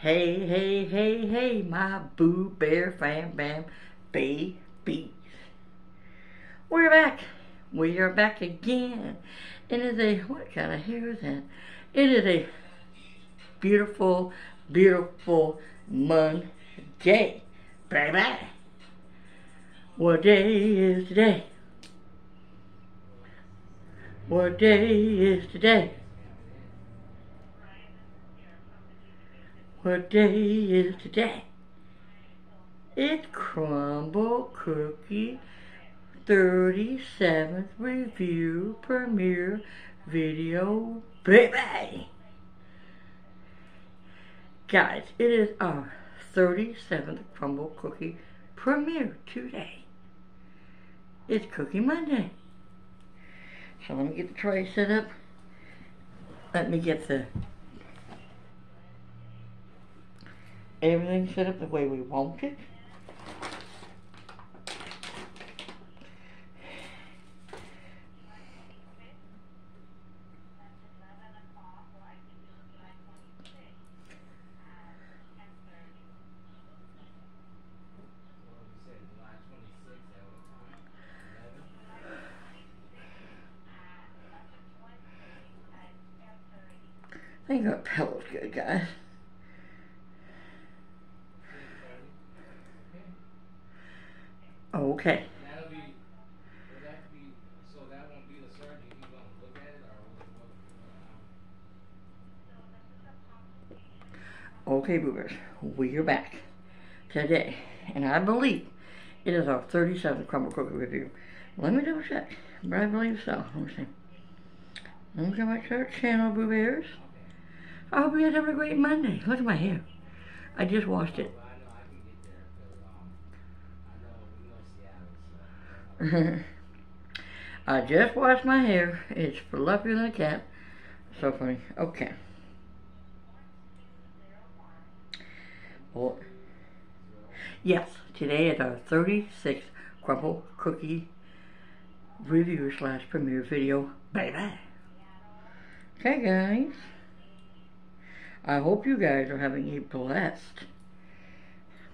Hey, hey, hey, hey, my Boo Bear fam bam babies. We're back. We are back again. It is a, what kind of hair is that? It is a beautiful, beautiful Monday. Baby. What day is today? What day is today? What day is today? It's Crumbl Cookie 37th review premiere video, baby! Guys, it is our 37th Crumbl Cookie premiere today. It's Cookie Monday. So let me get the tray set up. Let me get the everything set up the way we want it. I think our pillow's good, guys. Okay. That'll be, would that be, so that won't be the surgery, you gonna look at it, or what, what, Okay, boobers, we are back today, and I believe it is our 37th Crumbl Cookie review. Let me double check, but I believe so. Let me see. Let me go back to our channel, Boo Bears. I hope you guys have a great Monday. Look at my hair. I just washed it. Well, I know I can get there, cause, um, I just washed my hair. It's fluffier than a cat. So funny. Okay. Well, yes, today is our 36th Crumbl Cookie review slash premiere video, baby. Okay, guys. I hope you guys are having a blessed,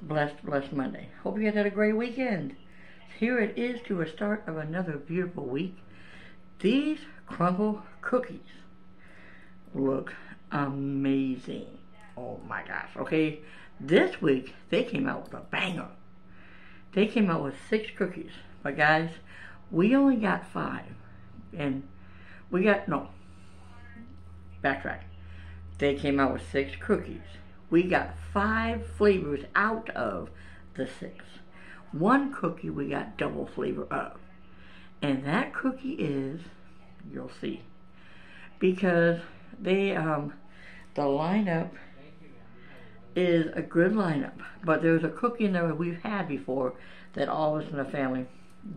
blessed, blessed Monday. Hope you guys had a great weekend. Here it is to a start of another beautiful week. These Crumbl cookies look amazing. Oh my gosh. Okay, this week they came out with a banger. They came out with six cookies. But guys, we only got five. And we got, no, backtrack. They came out with six cookies. We got five flavors out of the six. One cookie we got double flavor of. And that cookie is, you'll see, because they, um, the lineup is a good lineup. But there's a cookie in there that we've had before that all of us in the family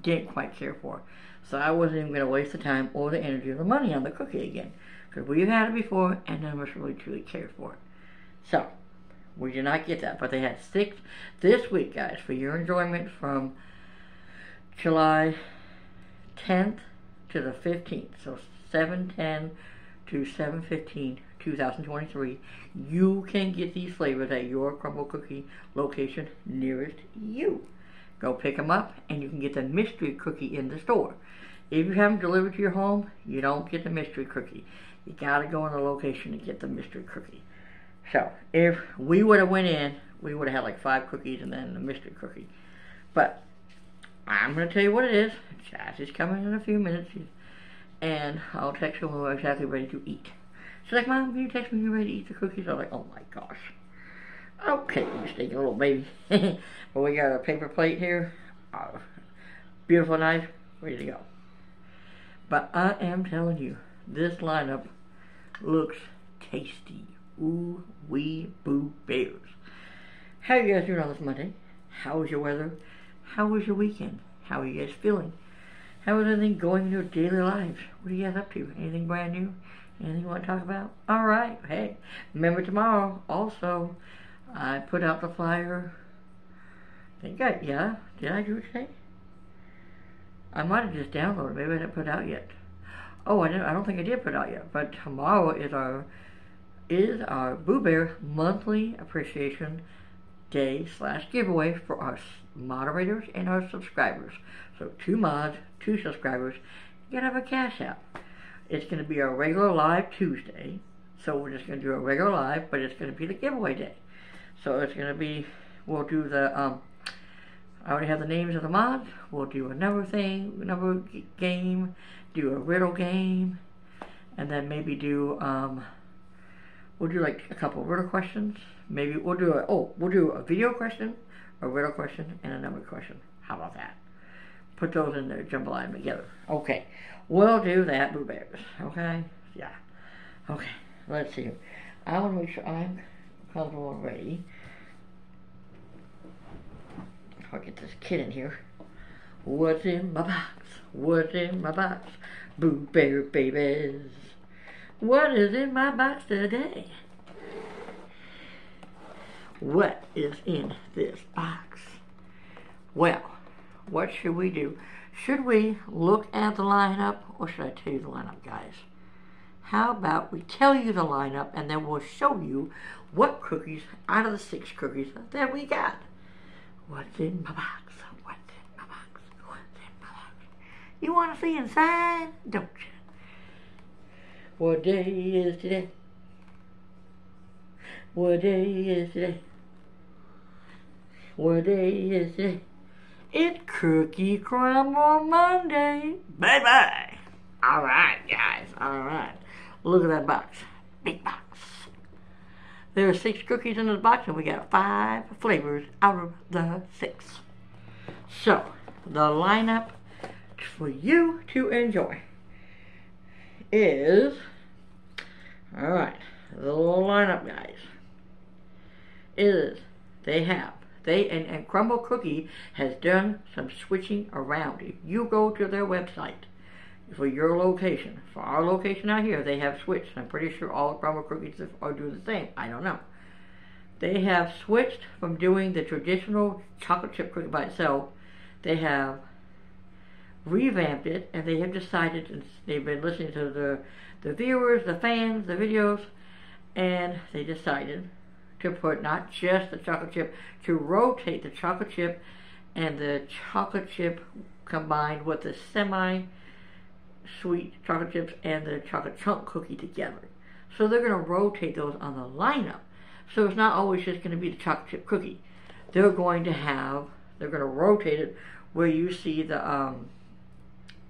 didn't quite care for. So I wasn't even going to waste the time or the energy or the money on the cookie again. Because we've had it before and none of us really truly cared for it. So, we did not get that. But they had six this week, guys, for your enjoyment from July 10th to the 15th. So 710 to 715 2023. You can get these flavors at your Crumbl Cookie location nearest you. Go pick them up and you can get the mystery cookie in the store. If you have them delivered to your home, you don't get the mystery cookie. You gotta go in the location to get the mystery cookie. So, if we would have went in, we would have had like five cookies and then the mystery cookie. But, I'm gonna tell you what it is. Chaz is coming in a few minutes. And I'll text her when we're exactly ready to eat. She's like, Mom, can you text me when you're ready to eat the cookies? I'm like, oh my gosh. Okay, mistake, little baby. but we got a paper plate here. Uh, beautiful knife, ready to go. But I am telling you, this lineup looks tasty. Ooh, wee, boo, bears. How you guys doing on this Monday? How was your weather? How was your weekend? How are you guys feeling? How is everything going in your daily lives? What are you guys up to? Anything brand new? Anything you want to talk about? All right. Hey, remember tomorrow. Also, I put out the flyer. I think I, yeah. Did I do it today? I might have just downloaded. Maybe I didn't put out yet. Oh, I didn't. I don't think I did put out yet. But tomorrow is our is our Boo Bear monthly appreciation day slash giveaway for our moderators and our subscribers. So two mods, two subscribers, you can have a cash out. It's to be a regular live Tuesday. So we're just to do a regular live, but it's to be the giveaway day. So it's to be, we'll do the, um, I already have the names of the mods. We'll do another thing, another game, do a riddle game, and then maybe do, um, we'll do like a couple riddle questions. Maybe we'll do a, oh, we'll do a video question, a riddle question, and another question. How about that? Put those in there, jumble them together. Okay, we'll do that, Boo Bears. Okay, yeah. Okay, let's see. I want to make sure I'm comfortable and ready. I'll get this kid in here. What's in my box? What's in my box? Boo Bear babies. What is in my box today? What is in this box? Well, what should we do? Should we look at the lineup or should I tell you the lineup, guys? How about we tell you the lineup and then we'll show you what cookies out of the six cookies that we got. What's in my box? What's in my box? What's in my box? You want to see inside, don't you? What day is today? What day is today? What day is today? It's Cookie Crumbl Monday. Bye bye. All right, guys. All right. Look at that box. Big box. There are six cookies in this box, and we got five flavors out of the six. So, the lineup for you to enjoy is, all right, the little lineup, guys, is they have they and, and Crumbl Cookie has done some switching around. If you go to their website for your location, for our location out here, they have switched. I'm pretty sure all Crumbl Cookies are doing the same. I don't know. They have switched from doing the traditional chocolate chip cookie by itself. They have revamped it, and they have decided, and they've been listening to the the viewers, the fans, the videos, and they decided to put not just the chocolate chip, to rotate the chocolate chip and the chocolate chip combined with the semi sweet chocolate chips and the chocolate chunk cookie together. So they're going to rotate those on the lineup. So it's not always just going to be the chocolate chip cookie. They're going to have, they're going to rotate it where you see the um,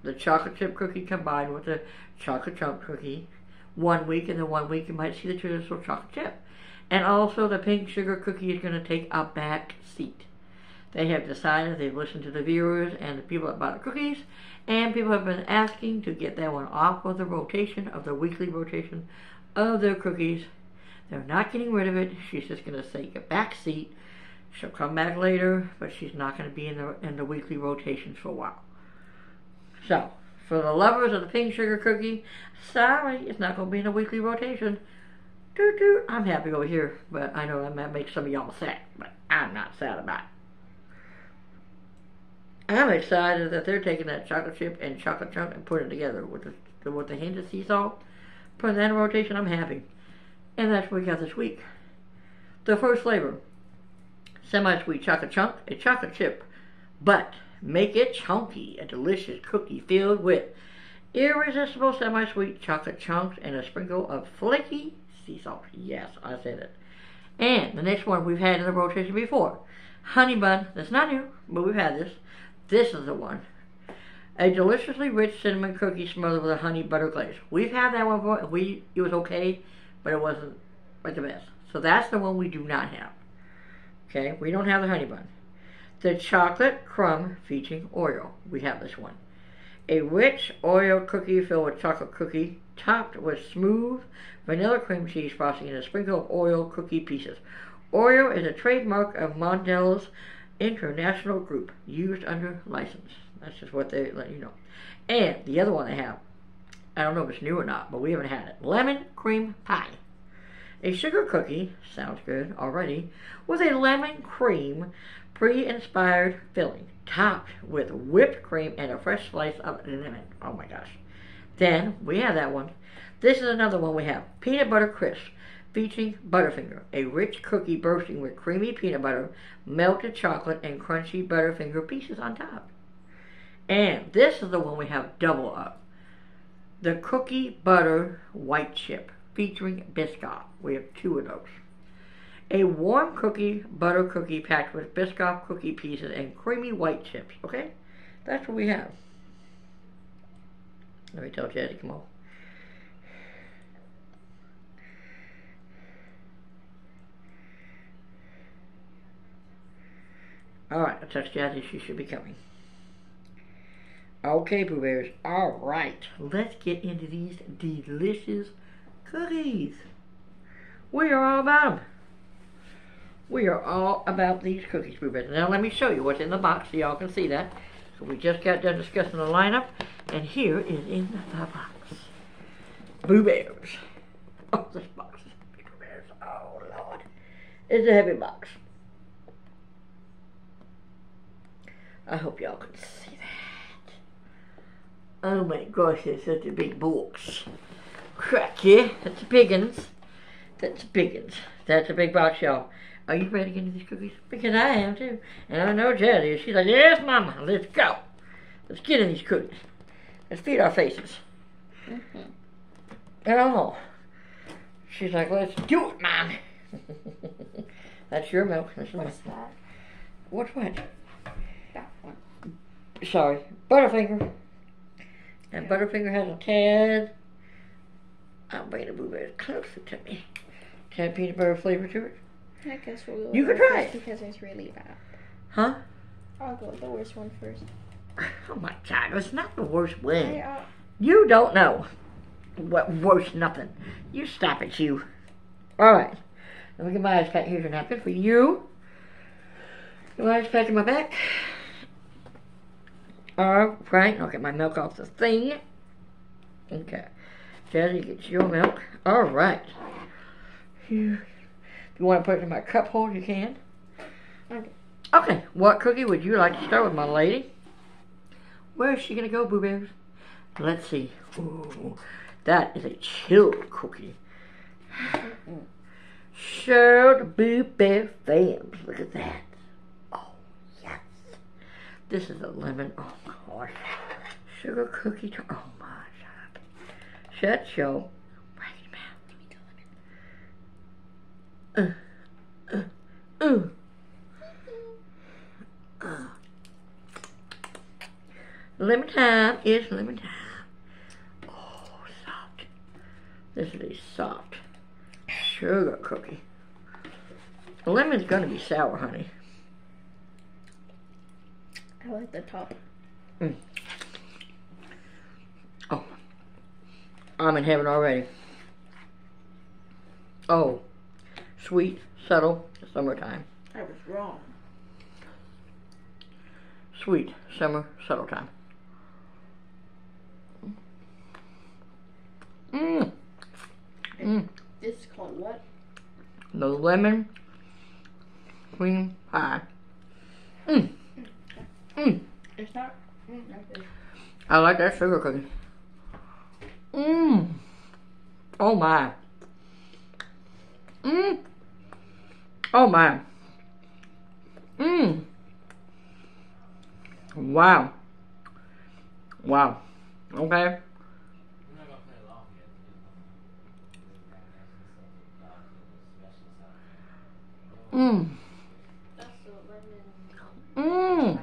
the chocolate chip cookie combined with the chocolate chunk cookie one week, and then one week you might see the traditional chocolate chip. And also the pink sugar cookie is going to take a back seat. They have decided they've listened to the viewers and the people that bought the cookies, and people have been asking to get that one off of the rotation, of the weekly rotation of their cookies. They're not getting rid of it. She's just going to take a back seat. She'll come back later, but she's not going to be in the in the weekly rotations for a while. So, for the lovers of the pink sugar cookie, sorry, it's not going to be in a weekly rotation. Doo -doo. I'm happy over here, but I know that might make some of y'all sad, but I'm not sad about it. I'm excited that they're taking that chocolate chip and chocolate chunk and putting it together with the with the hint of sea salt. Putting that in rotation, I'm happy. And that's what we got this week. The first flavor, semi-sweet chocolate chunk, a chocolate chip, but make it chunky, a delicious cookie filled with irresistible semi-sweet chocolate chunks and a sprinkle of flaky sea salt. Yes, I said it. And the next one we've had in the rotation before. Honey bun. That's not new, but we've had this. This is the one. A deliciously rich cinnamon cookie smothered with a honey butter glaze. We've had that one before. We it was okay, but it wasn't like the best. So that's the one we do not have. Okay, we don't have the honey bun. The chocolate crumb featuring Oreo. We have this one. A rich Oreo cookie filled with chocolate cookie topped with smooth vanilla cream cheese frosting and a sprinkle of Oreo cookie pieces. Oreo is a trademark of Mondelez International Group, used under license. That's just what they let you know. And the other one they have, I don't know if it's new or not, but we haven't had it. Lemon cream pie. A sugar cookie, sounds good already, with a lemon cream pre-inspired filling, topped with whipped cream and a fresh slice of lemon. Oh my gosh. Then we have that one. This is another one we have. Peanut butter crisp, featuring Butterfinger, a rich cookie bursting with creamy peanut butter, melted chocolate, and crunchy Butterfinger pieces on top. And this is the one we have double up. The cookie butter white chip featuring Biscoff. We have two of those. A warm cookie butter cookie packed with Biscoff cookie pieces and creamy white chips. Okay? That's what we have. Let me tell Jazzy, come on. Alright, I'll text Jazzy, she should be coming. Okay, Boo Bears. Alright, let's get into these delicious cookies. We are all about them. We are all about these cookies, Boo Bears. Now let me show you what's in the box so y'all can see that. So we just got done discussing the lineup, and here is in the box. Boo Bears. Oh, this box is Boo Bears. Oh, Lord. It's a heavy box. I hope y'all can see that. Oh my gosh, it's such a big box. Crack? That's a big. That's a big. That's a big box, y'all. Are you ready to get into these cookies? Because I am too. And I know Jazzy is. She's like, yes, Mama, let's go. Let's get in these cookies. Let's feed our faces. Mm-hmm. And oh, she's like, let's do it, Mom. That's your milk. That's. What's that? What's what? That one. Sorry, Butterfinger. And Butterfinger has a tad. I'll bring the blueberries closer to me. Tad peanut butter flavor to it. I guess we'll go You can try it. because it's really bad. Huh? I'll go with the worst one first. Oh my God, it's not the worst one. I, uh, You don't know what worse nothing. You stop it, you. All right. Let me get my eyes pack. Here's your napkin for you. Your ice pack in my back. All right. I'll get my milk off the thing. Okay. Jazzy gets your milk. All right. Here. If you want to put it in my cup holder, you can. Okay. Okay. What cookie would you like to start with, my lady? Where is she going to go, Boo Bears? Let's see. Ooh, that is a chilled cookie. Sure, the Boo Bear fans. Look at that. Oh, yes. This is a lemon. Oh, my gosh. Sugar cookie. Oh, my. Up. Shut your raggedy mouth. Uh, uh, uh. Uh. Lemon time is lemon time. Oh, soft. This is a soft sugar cookie. The lemon's gonna be sour, honey. I like the top. Oh, I'm in heaven already. Oh, sweet, subtle, summertime. I was wrong. Sweet, summer, subtle time. Mmm. Mmm. This is called what? The lemon cream pie. Mmm. Mmm. It's not. Mm. I like that sugar cookie. Mmm. Oh my. Mmm. Oh my. Mmm. Wow. Wow. Okay. Mmm. Mmm.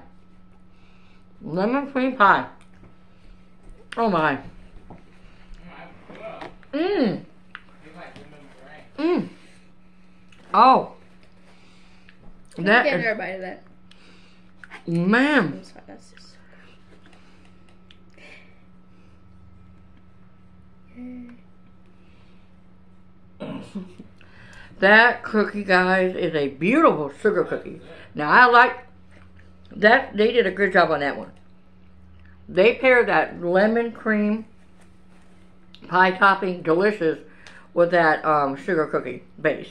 Lemon cream pie. Oh my. Mmm. Mmm. Oh. That That get her a bite of that. man. I'm sorry, that's just. That cookie, guys, is a beautiful sugar cookie. Now I like that. They did a good job on that one. They paired that lemon cream pie topping, delicious, with that um, sugar cookie base.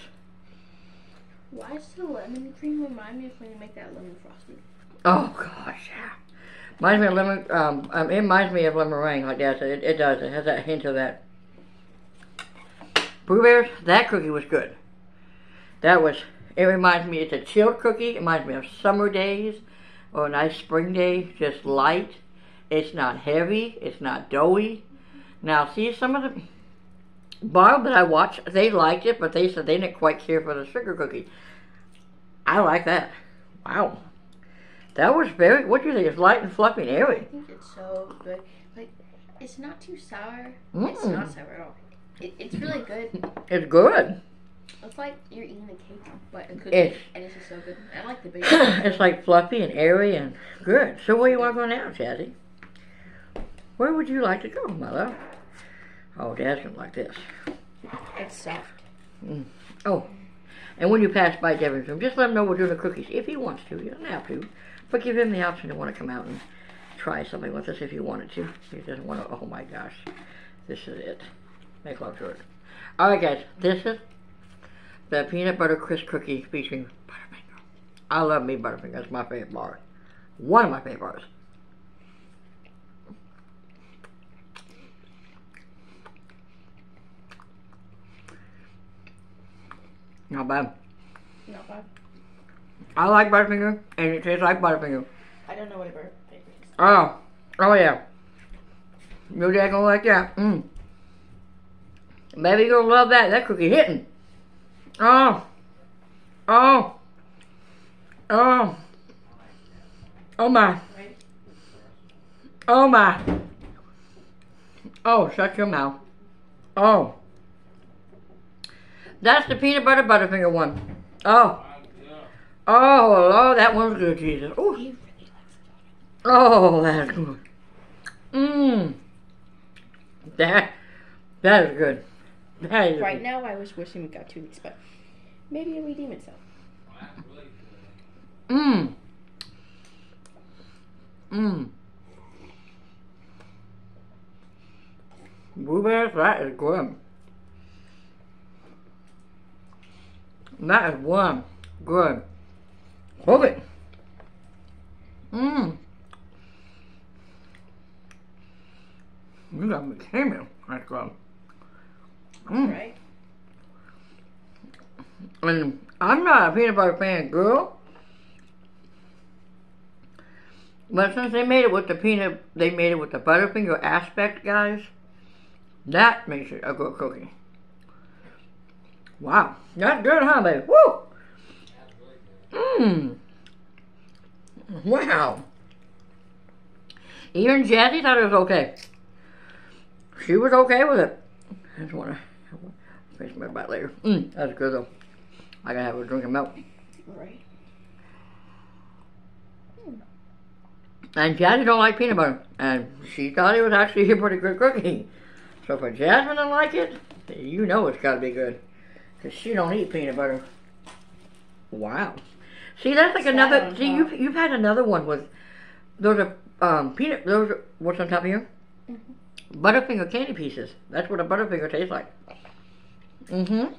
Why does the lemon cream remind me of when you make that lemon frosting? Oh gosh, yeah. Reminds me of lemon. Um, um, it reminds me of lemon meringue, like that. It, it does. It has that hint of that. Bears, that cookie was good. That was, it reminds me, it's a chilled cookie. It reminds me of summer days or a nice spring day, just light. It's not heavy. It's not doughy. Now, see, some of the bar that I watched, they liked it, but they said they didn't quite care for the sugar cookie. I like that. Wow. That was very, what do you think? It's light and fluffy and airy. I think it's so good. Like, it's not too sour. It's Mm. not sour at all. It, it's really good. It's good. It's like you're eating a cake, but a cookie, It's- and it's just so good. I like the big. it's like fluffy and airy and good. So where you want to go now, Jazzy? Where would you like to go, mother? Oh, Dad's gonna like this. it's soft. Mm. Oh, and when you pass by Devin's room, just let him know we're doing the cookies. If he wants to, you don't have to, but give him the option to want to come out and try something with us if he wanted to. He doesn't want to. Oh my gosh, this is it. Make love to it. All right, guys, this is the peanut butter crisp cookie featuring Butterfinger. I love me Butterfinger. That's my favorite bar. One of my favorite bars. Not bad. Not bad. I like Butterfinger, and it tastes like Butterfinger. I don't know what a favorite is. Oh, oh yeah. Your dad gonna like that. Mm. Baby gonna love that. That cookie hitting. Oh, oh, oh, oh my, oh my. Oh, shut your mouth. Oh. That's the peanut butter Butterfinger one. Oh, oh, oh, that one's good, Jesus. Ooh. He really likes it. Oh, that's good. Mmm. That, that is good. That is Right good. now, I was wishing we got two weeks, but maybe it'll redeem itself. Well, that's really good. Mmm. Mmm. Blueberries, that is good. That is one good. Hold it. Mmm. You got me camel. That's good. Mm. Right? And I'm not a peanut butter fan, girl. But since they made it with the peanut, they made it with the Butterfinger aspect, guys. That makes it a good cookie. Wow, that's good, huh, baby? Woo! Good. Mmm. Wow. Even Jazzy thought it was okay. She was okay with it. I just want to finish my bite later. Mmm, that's good though. I gotta have a drink of milk. Right. And Jazzy don't like peanut butter. And she thought it was actually a pretty good cookie. So for Jasmine to like it, you know it's gotta be good. Because she don't eat peanut butter. Wow. See, that's like Sad another, see, top. you've, you've had another one with, those are, um, peanut, those are, what's on top of here? Butterfinger candy pieces. That's what a Butterfinger tastes like. Mm-hmm.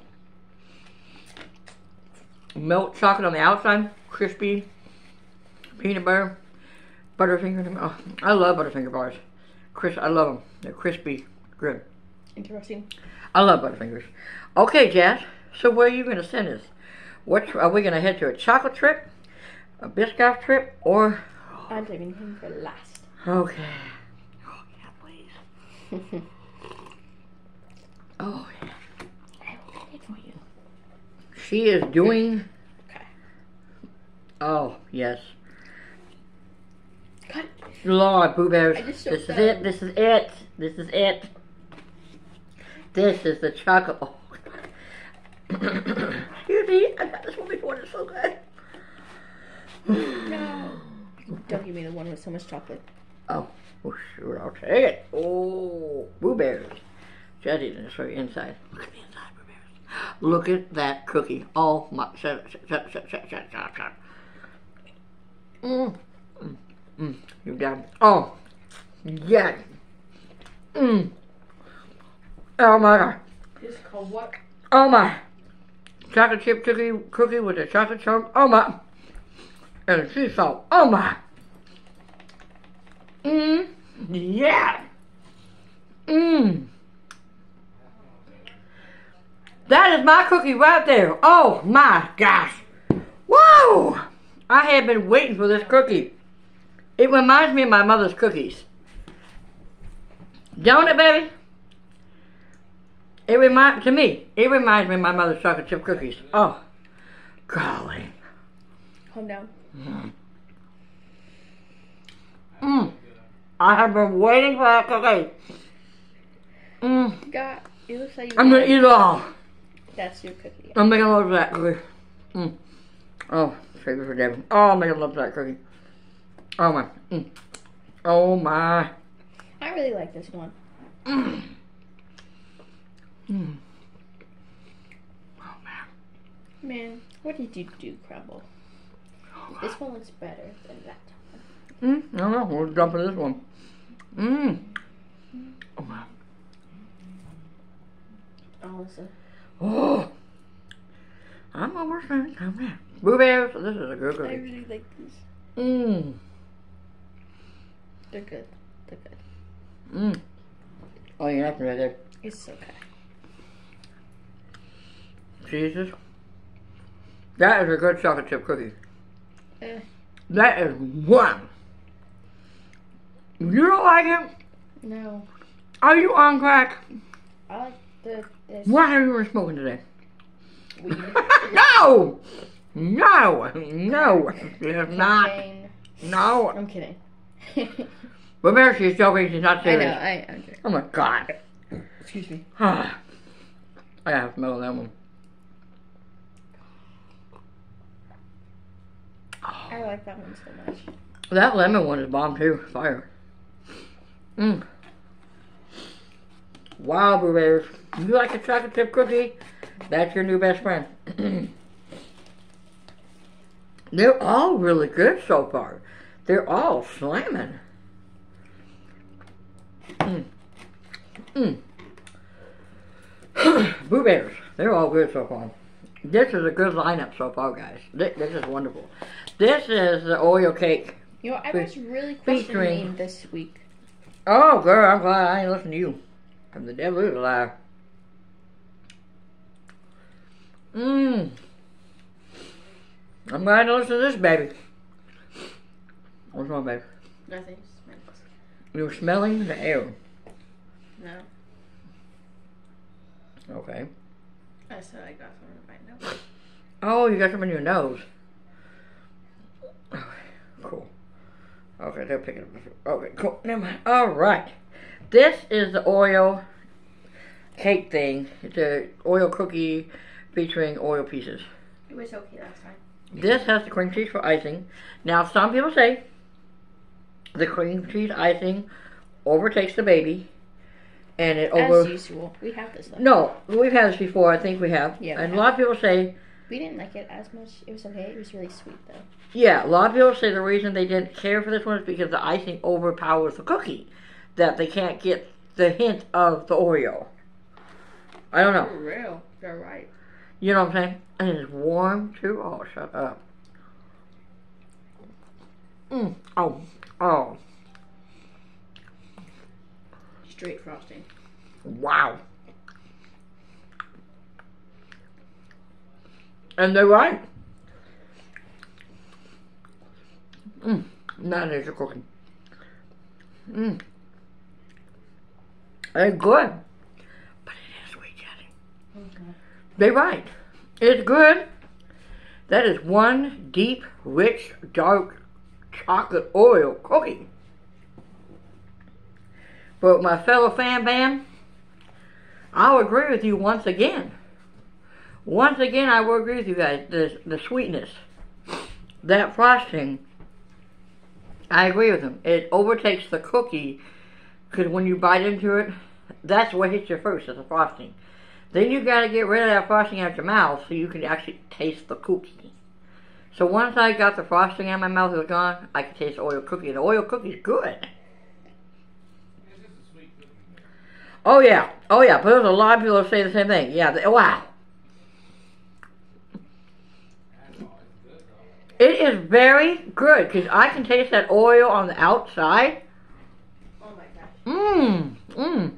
Milk chocolate on the outside, crispy, peanut butter, Butterfinger. Oh, I love Butterfinger bars. Chris, I love them. They're crispy, good. Interesting. I love Butterfingers. Okay, Jazz. So where are you going to send us? What are we going to head to? A chocolate trip, a Biscoff trip, or I'm saving him for last. okay? Oh yeah, please. Oh yeah. I will get it for you. She is doing. Okay. Oh yes. Cut. Lord, Boo Bears. This is it. This is it. This is it. This is the chocolate. Oh, Excuse me, I've had this one before and it's so good. no. Don't give me the one with so much chocolate. Oh, well, sure, I'll take it. Oh, blueberries. Jetting is very inside. Look at the inside blueberries. Look at that cookie. Oh my, shut, shut, shut, shut, shut, shut, shut. Mmm. Mmm. Mm. You done? Oh, yes. Mmm. Oh my god. It's called what? Oh my. Chocolate chip cookie, cookie with a chocolate chunk. Oh my. And a sea salt. Oh my. Mmm. Yeah. Mmm. That is my cookie right there. Oh my gosh. Whoa! I have been waiting for this cookie. It reminds me of my mother's cookies. Don't it, baby? It remind to me. It reminds me of my mother's chocolate chip cookies. Oh, golly. Calm down. Mm. I have been waiting for that cookie. Mm. God, it looks like you I'm gonna eat it all. That's your cookie. I'm making love to that cookie. Mm. Oh, favorite for Devin. Oh, I'm making love to that cookie. Oh my. Mm. Oh my. I really like this one. Mm. Mm. Oh man. Man, what did you do, Crumbl? This one looks better than that Mm. No, no, we'll jump into this one. Mm. Oh my. one. Oh. I'm almost done. Come here. Bears. This is a good one. I really like these. Mmm. They're good. They're good. Mmm. Oh, you're not right there. It's okay. Jesus. That is a good chocolate chip cookie. Eh. That is one. You don't like it? No. Are you on crack? I like the this What have you been smoking today? weed. no! No! No! It's not. No. I'm kidding. Remember, she's joking. She's not I know. I, joking. Oh my god. Excuse me. I have to smell that one. I like that one so much. That lemon one is bomb too. Fire. Mmm. Wow, Boo Bears. You like a chocolate chip cookie? That's your new best friend. They're all really good so far. They're all slamming. Mm. Mm. Boo Bears. They're all good so far. This is a good lineup so far, guys. This is wonderful. This is the Oreo cake. You know, I was really featuring- questioning this week. Oh, girl, I'm glad I ain't listening to you. I'm the devil is a liar. Mmm. I'm glad to listen to this, baby. What's wrong, baby? Nothing smells. You're smelling the air. No. Okay. I said I got something in my nose. Oh, you got something in your nose. Okay, cool. Okay, they'll pick it up. Okay, cool. Never mind. All right. This is the Oreo cake thing. It's a Oreo cookie featuring Oreo pieces. It was okay last time. This has the cream cheese for icing. Now, some people say the cream cheese icing overtakes the baby, and it over. As usual. We have this though. No, we've had this before. I think we have. Yeah, and a lot of people say, We didn't like it as much. It was okay. It was really sweet though. yeah, a lot of people say the reason they didn't care for this one is because the icing overpowers the cookie, that they can't get the hint of the Oreo. I don't know. For real. You're right. You know what I'm saying? And it's warm too. Oh, shut up. Mm. Oh, oh, Straight frosting. wow. And they're right. Mm. Now there's your cooking. Mm. They're good. But it is sweet jelly. Mm-hmm. They're right. It's good. That is one deep, rich, dark chocolate Oreo cookie. But my fellow fan bam, I'll agree with you once again. Once again, I will agree with you guys. The, the sweetness, that frosting, I agree with them. It overtakes the cookie because when you bite into it, that's what hits you first is the frosting. Then you gotta get rid of that frosting out of your mouth so you can actually taste the cookie. So once I got the frosting out of my mouth, it was gone. I could taste the Oreo cookie. The Oreo cookie's good. It's just a sweet cookie. Oh yeah, oh yeah. But there's a lot of people that say the same thing. Yeah, they, wow. That's all. It's good though. It is very good because I can taste that oil on the outside. Oh my gosh. Mmm, mmm.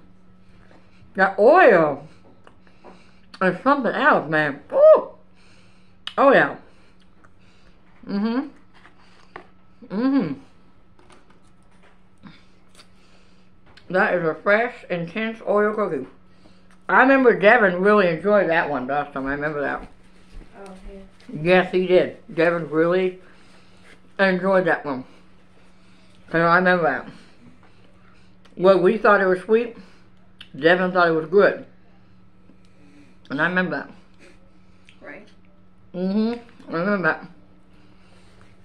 That oil There's something else, man. Ooh. Oh yeah. Mm-hmm. Mm-hmm. That is a fresh, intense Oreo cookie. I remember Devin really enjoyed that one last time. I remember that. Yes, he did. Devin really enjoyed that one. And I remember that. Well, we thought it was sweet. Devin thought it was good. And I remember that. Right. Mm-hmm. I remember that.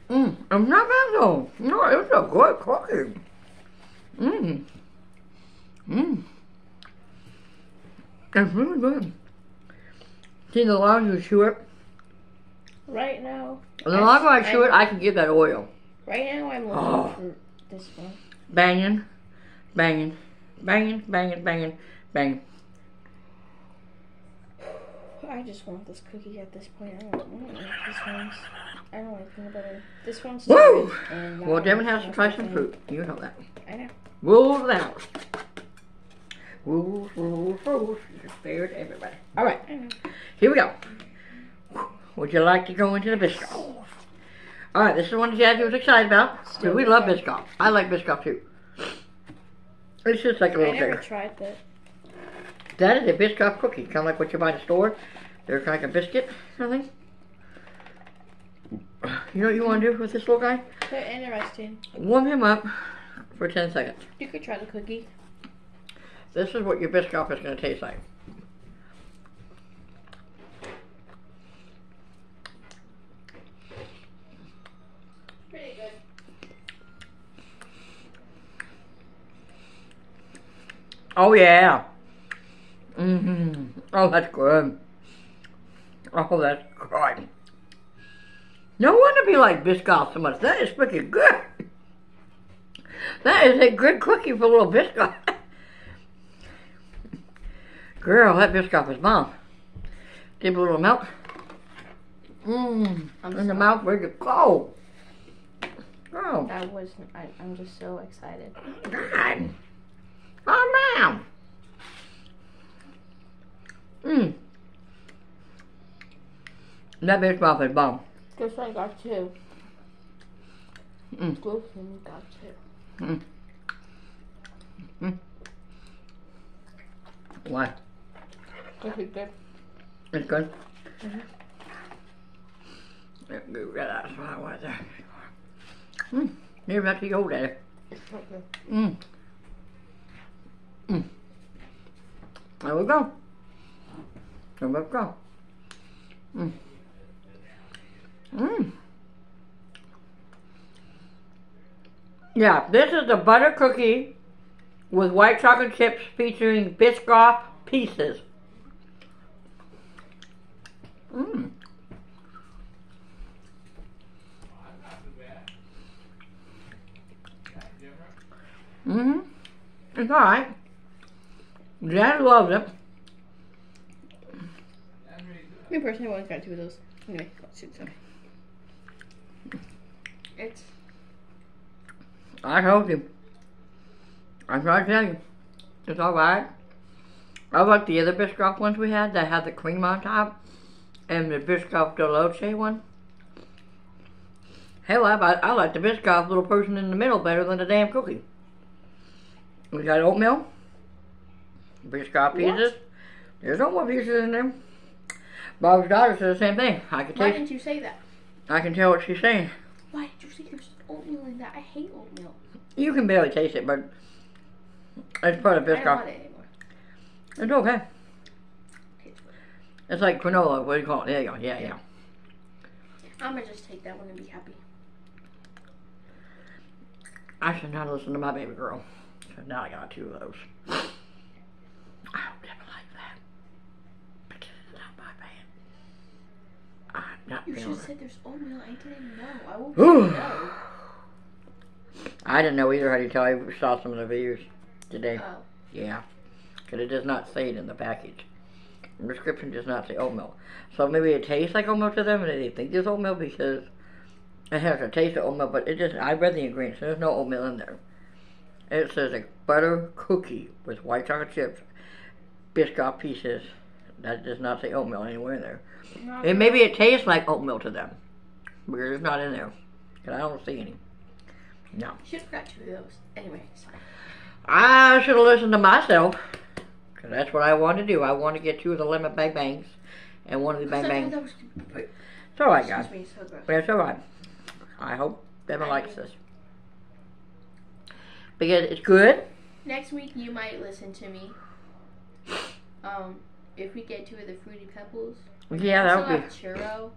Mmm. It's not bad though. No, it's a good cookie. Mmm. Mmm. It's really good. See, the longer you chew it, Right now. the longer I chew it, I can get that oil. Right now, I'm looking Oh. for this one. Banging, banging, banging, banging, banging, banging. I just want this cookie at this point. I don't, like this one's. I don't like peanut butter. This one's Woo! that Well, Devin has to try some fruit. You know that. I know. Rules of the house. Rules, rules, rules. It's fair to everybody. All right, here we go. Would you like to go into the Biscoff? All right, this is one Jazzy was excited about. we love. Biscoff. I like Biscoff too. It's just like a I little I never thing. tried that. That is a Biscoff cookie, kind of like what you buy in the store. They're kind of like a biscuit, something. You know what you want to do with this little guy? They're interesting. Warm him up for 10 seconds. You could try the cookie. This is what your Biscoff is going to taste like. Pretty good. Oh yeah. Mm-hmm. Oh, that's good. Oh, that's good. No wonder people like Biscoff so much. That is freaking good. That is a good cookie for a little Biscoff. Girl, that Biscoff is bomb. Give it a little milk. Mmm. I'm In the mouth, where'd it go? Oh, That wasn't. I, I'm just so excited. God. Oh, man. Mmm. That Biscoff is bomb. This one got two. Mm. This one got two. Mm. Mm. Why? This is good. It's good. Mhm. Yeah, Get rid of that spot right there. Mm. You're about to go there. It's so good. Mm. Mm. There we go. There we go. Mm. Mm. Yeah, this is a butter cookie with white chocolate chips featuring Biscoff pieces. Mmm. Mm-hmm. It's alright. Dad loves it. That's really good. Me personally, I only got two of those. Anyway, let's see some. It's I told you. I tried to tell you. It's alright. I like the other Biscoff ones we had that had the cream on top. And the Biscoff Deloche one. Hell, I, I like the Biscoff little person in the middle better than the damn cookie. We got oatmeal. Biscoff pieces. There's no more pieces in there. Bob's daughter said the same thing. I can why taste. didn't you say that? I can tell what she's saying. Why did you say there's oatmeal in that? I hate oatmeal. You can barely taste it, but it's part of I don't Biscoff. want it anymore. It's okay. Tastes. It's like granola. What do you call it? There you go. Yeah, yeah. I'm gonna just take that one and be happy. I should not listen to my baby girl. So now I got two of those. I don't ever like that. Because it's not my band. I'm not You should have said there's oatmeal. I didn't know. I Ooh. know. I didn't know either. How do you tell? I saw some of the videos today. Oh. Yeah. Because it does not say it in the package. The description does not say oatmeal. So maybe it tastes like oatmeal to them and they think there's oatmeal because it has a taste of oatmeal, but it just, I read the ingredients. There's no oatmeal in there. It says a butter cookie with white chocolate chips, Biscoff pieces, That does not say oatmeal anywhere in there. No, And maybe it tastes like oatmeal to them. Because it's not in there. Because I don't see any. No. should have got two of those. Anyway, sorry. I should have listened to myself. Because that's what I want to do. I want to get two of the lemon bang bangs and one of the bang bangs. Was- It's alright, guys. Excuse me, so. But it's alright. I hope Devin likes this. Because it's good. Next week you might listen to me. Um, if we get two of the fruity pebbles. Yeah, that would be. churro.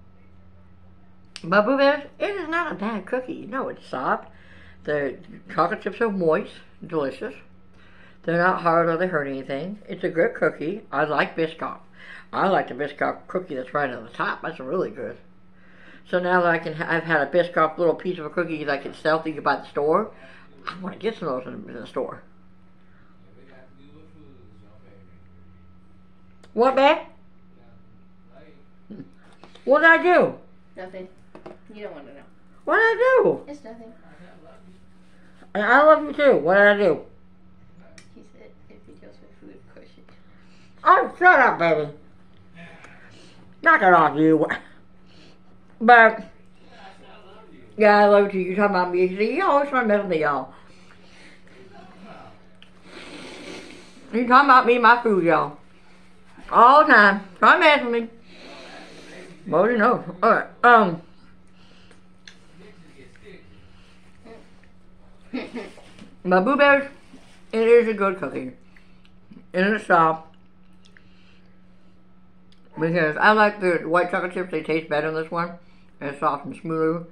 But Boo Bears, it is not a bad cookie. No, it's soft. The chocolate chips are moist, delicious. They're not hard or they hurt anything. It's a good cookie. I like Biscoff. I like the Biscoff cookie that's right on the top. That's really good. So now that I can, ha- I've had a Biscoff little piece of a cookie that I can sell to you by the store. I want to get some of those in the store. If it got to do with food, it's your favorite. What? Like, What did I do? Nothing. You don't want to know. What did I do? It's nothing. I love you. And I love you too. What did I do? He said if he deals with food, you. Oh, shut up, baby. Knock it off, you. But, yeah, I love you. You're talking about me. You see, you always want to mess with me, y'all. You're talking about me and my food, y'all. All the time. Mess with me. Well, you know. Alright, um, my Bears, it is a good cookie. It is soft. Because I like the white chocolate chips, they taste better in this one. It's soft and smoother.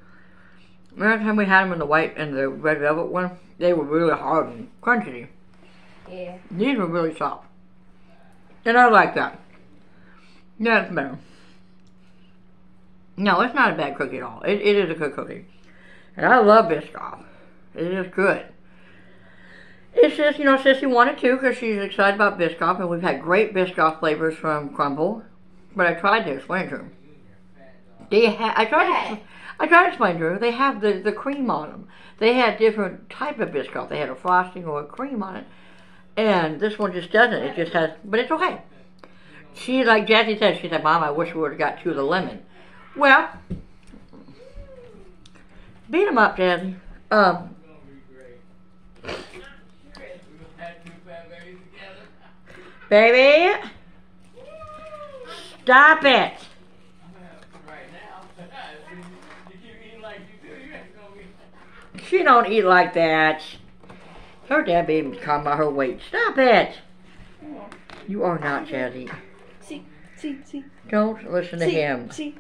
Last time we had them in the white and the red velvet one, they were really hard and crunchy. Yeah. These were really soft. And I like that. It's better. No, it's not a bad cookie at all. It, it is a good cookie. And I love Biscoff. It is good. It's just, you know, Sissy wanted to because she's excited about Biscoff, and we've had great Biscoff flavors from Crumbl. But I tried to explain to her. They ha- I tried to, I tried to explain to her. They have the, the cream on them. They had different type of Biscoff. They had a frosting or a cream on it. And this one just doesn't. It just has, but it's okay. She, like Jazzy said, she said, Mom, I wish we would have got two of the lemon. Well, beat 'em up, Jazzy. Um, baby, stop it. She don't eat like that. Her dad baby's talking about her weight. Stop it. You are not, Jazzy. See, see, see. Don't listen to see, him. See.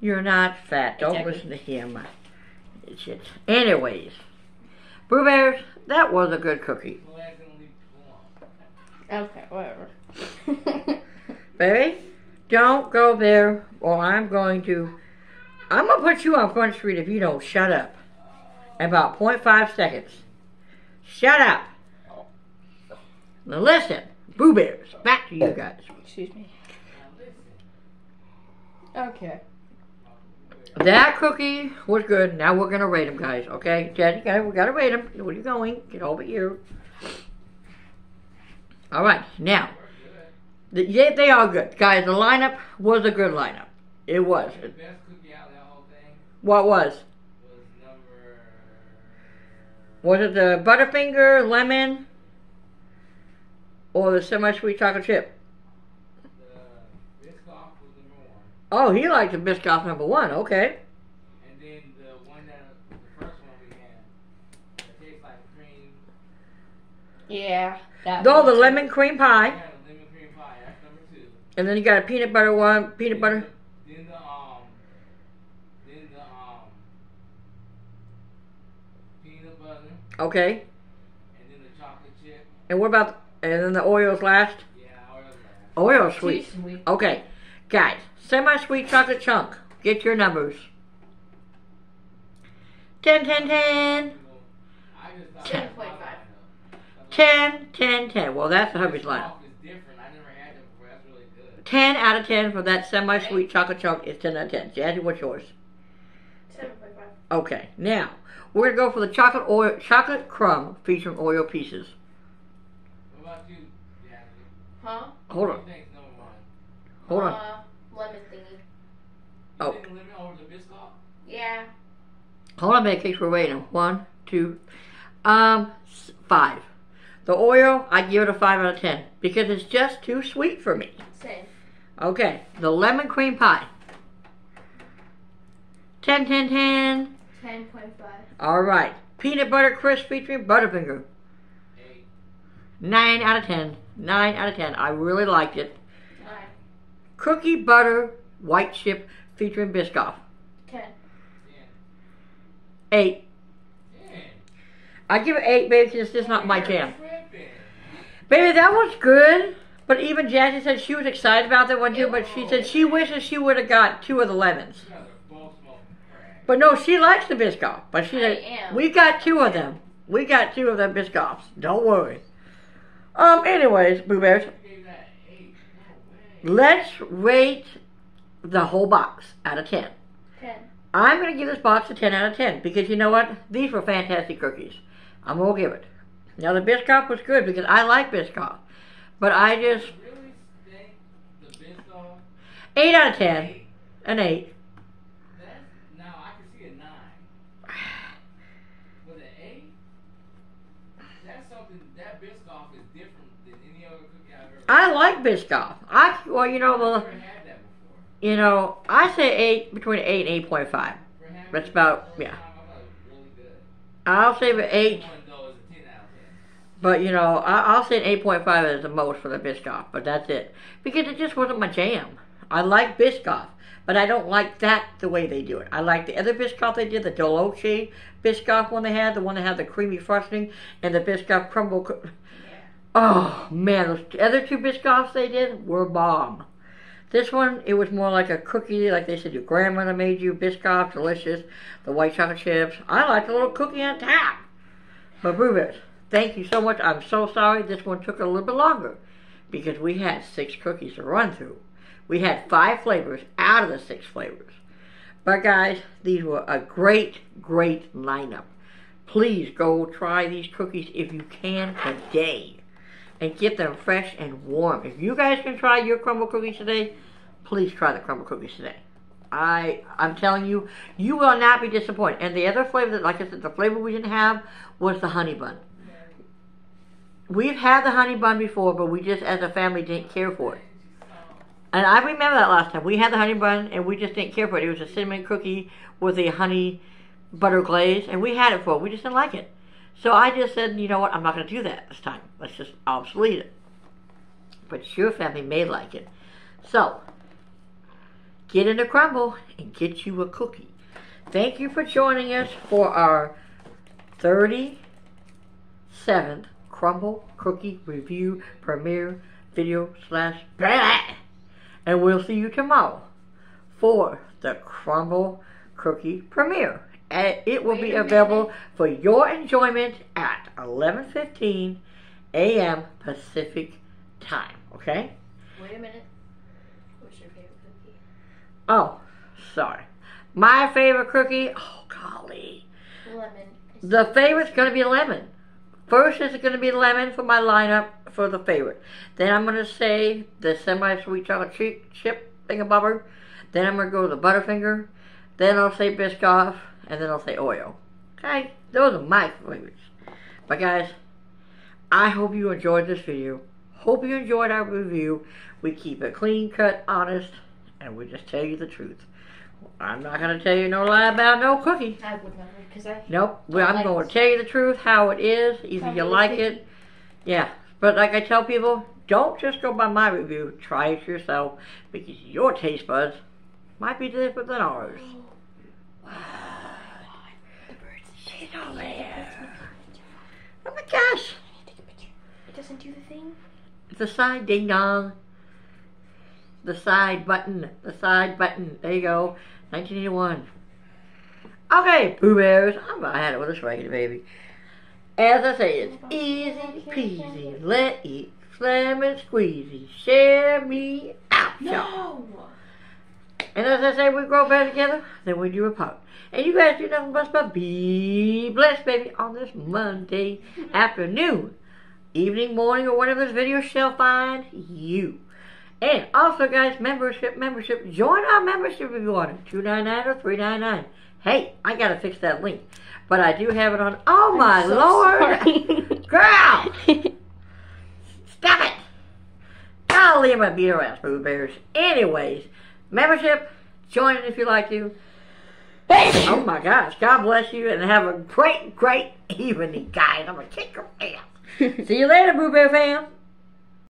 You're not fat. Don't Exactly. listen to him. It's just, anyways, Boo Bears, that was a good cookie. Well, that's gonna leave it alone. Okay, whatever. Baby, don't go there or I'm going to, I'm going to put you on Front Street if you don't shut up. In about 0.5 seconds. Shut up. Now listen, Boo Bears, back to you guys. Excuse me. Okay. That cookie was good. Now we're gonna rate them, guys. Okay, Jed, you gotta, we gotta rate them. Where are you going? Get over here. All right, now, the, yeah, they are good, guys. The lineup was a good lineup. It was. The best cookie out of that whole thing What was? was number. Was it the Butterfinger lemon or the semi-sweet chocolate chip? The Biscoff was number one. Oh, he liked the Biscoff number one. Okay. And then the one that, the first one we had, that tastes like cream. Yeah. That one the lemon cream We pie, had a lemon cream pie, that's number two. and then you got a peanut butter one, peanut butter. Then the um, then the um, peanut butter, Okay. and then the chocolate chip. And what about and then the Oreos last? Yeah, oil that. Oreo Too sweet. sweet. Okay, guys, semi-sweet chocolate chunk. Get your numbers. 10, 10, 10. I just thought 10.5. that was 10, 10, 10. Well, that's the hubby's line. Biscoff is different. I never had them before. That's really good. 10 out of 10 for that semi-sweet chocolate chunk is 10 out of 10. Jazzy, what's yours? Seven point five. Okay, now, we're going to go for the chocolate oil, chocolate crumb featuring Oreo pieces. What about you, Jazzy? Huh? Hold on. do number one? Hold on. Uh, lemon thingy. Oh. You didn't over the Biscoff? Yeah. Hold on, in case we're waiting. One, two, um, five. The oil, I give it a five out of ten because it's just too sweet for me. Same. Okay, the lemon cream pie. 10, 10, 10. Ten point five. All right. Peanut butter crisp featuring Butterfinger. Eight. 9 out of 10. 9 out of 10. I really liked it. Nine. Cookie butter white chip featuring Biscoff. Ten. Ten. 8. Ten. I give it 8, baby, because it's just not my jam. Baby, that was good. But even Jazzy said she was excited about that one too, but she said she wishes she would have got two of the lemons. You guys are both smoking crack. But no, she likes the Biscoff. But she said, we got two of them. We got two of them Biscoffs. Don't worry. Um, anyways, Boo Bears, You gave that eight. No way. let's rate the whole box out of 10. Ten. I'm going to give this box a 10 out of 10 because you know what? These were fantastic cookies. I'm going to give it. Now, the Biscoff was good because I like Biscoff. But I just, You really think the Biscoff? 8 out of 10, an 8. That's, now I can see a nine. With an eight, that's something, that Biscoff is different than any other cookie I've ever I like Biscoff. I, well, you know, well, never had that before. you know, I say 8, between 8 and 8.5. That's about- yeah. I thought it was really good. I'll say an 8, One though is a ten out of ten. but you know, I, I'll say an 8.5 is the most for the Biscoff, but that's it. Because it just wasn't my jam. I like Biscoff, but I don't like that the way they do it. I like the other Biscoff they did, the Dolce Biscoff one they had, the one that had the creamy frosting, and the Biscoff crumble. Oh man, those other two Biscoffs they did were bomb. This one, it was more like a cookie, like they said your grandmother made you, Biscoff, delicious, the white chocolate chips. I like the little cookie on top. But Bears, thank you so much. I'm so sorry this one took a little bit longer because we had six cookies to run through. We had five flavors out of the six flavors. But guys, these were a great, great lineup. Please go try these cookies if you can today and get them fresh and warm. If you guys can try your Crumbl cookies today, please try the Crumbl cookies today. I I'm telling you, you will not be disappointed. And the other flavor that, like I said, the flavor we didn't have was the honey bun. We've had the honey bun before, but we just, as a family, didn't care for it. And I remember that last time. We had the honey bun, and we just didn't care for it. It was a cinnamon cookie with a honey butter glaze, and we had it for it. We just didn't like it. So I just said, you know what, I'm not going to do that this time. Let's just obsolete it. But your family may like it. So, get in the Crumbl and get you a cookie. Thank you for joining us for our 37th Crumbl Cookie Review Premiere Video slash blah. And we'll see you tomorrow for the Crumbl Cookie Premiere. And it will be available for your enjoyment at 11:15 a.m. Pacific time. Okay? Wait a minute. What's your favorite cookie? Oh, sorry. My favorite cookie. Oh golly. Lemon. The favorite's going to be lemon. First is going to be lemon for my lineup for the favorite. Then I'm going to say the semi-sweet chocolate chip, chip thingamabobber. Then I'm going to go to the Butterfinger. Then I'll say Biscoff. And then I'll say oil. Okay? Those are my favorites. But guys, I hope you enjoyed this video. Hope you enjoyed our review. We keep it clean cut, honest, and we just tell you the truth. I'm not going to tell you no lie about no cookie. I would never, because I. Nope. Well, I'm going to tell you the truth, how it is. Either you like it. Yeah. But like I tell people, don't just go by my review. Try it yourself because your taste buds might be different than ours. The birds. She's over there. Gosh. Take a picture. It doesn't do the thing. The side ding dong. The side button. The side button. There you go. 1981. Okay, Boo Bears. I'm I had it with a swaggy baby. As I say, it's easy peasy. Let eat, slam and squeezy. Share me out, y'all. No. And as I say, we grow better together than we do apart. And you guys do nothing but, but be blessed, baby, on this Monday afternoon, evening, morning, or whatever this video shall find you. And also, guys, membership, membership. Join our membership if you want it. Two nine nine or three nine nine. Hey, I gotta fix that link, but I do have it on. Oh my I'm so lord, girl! Stop it! Golly, my beat her ass, Boo Bears. Anyways, membership. Join it if you like to. Oh my gosh, God bless you and have a great, great evening, guys. I'm gonna kick your ass. See you later, Boo Bear fam.